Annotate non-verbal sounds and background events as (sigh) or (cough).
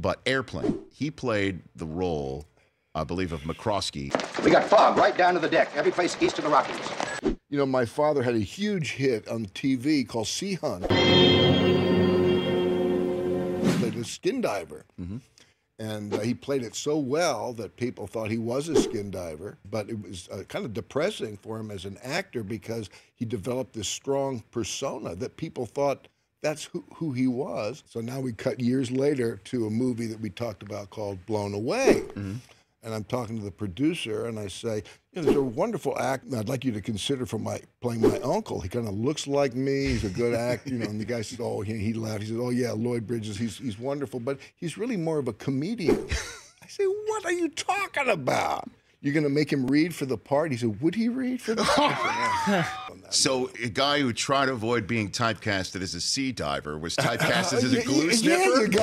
but Airplane, he played the role, I believe, of McCroskey. We got fog right down to the deck, every place east of the Rockies. You know, my father had a huge hit on TV called Sea Hunt. He played a skin diver. And uh, he played it so well that people thought he was a skin diver. But it was uh, kind of depressing for him as an actor because he developed this strong persona that people thought that's who, who he was. So now we cut years later to a movie that we talked about called Blown Away. Mm-hmm. And I'm talking to the producer, and I say, you know, there's a wonderful act I'd like you to consider for my playing my uncle. He kind of looks like me. He's a good actor, you know. And the guy says, oh, he, he laughed. He says, oh yeah, Lloyd Bridges. He's he's wonderful, but he's really more of a comedian. (laughs) I say, what are you talking about? You're going to make him read for the part? He said, would he read for the part? I said, "No." So a guy who tried to avoid being typecasted as a sea diver was (laughs) typecasted as a glue yeah, sniffer. you got